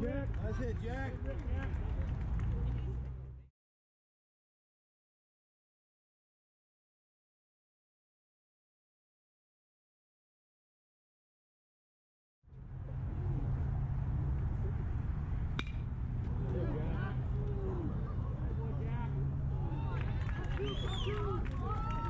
Jack. That's it, Jack. Thank.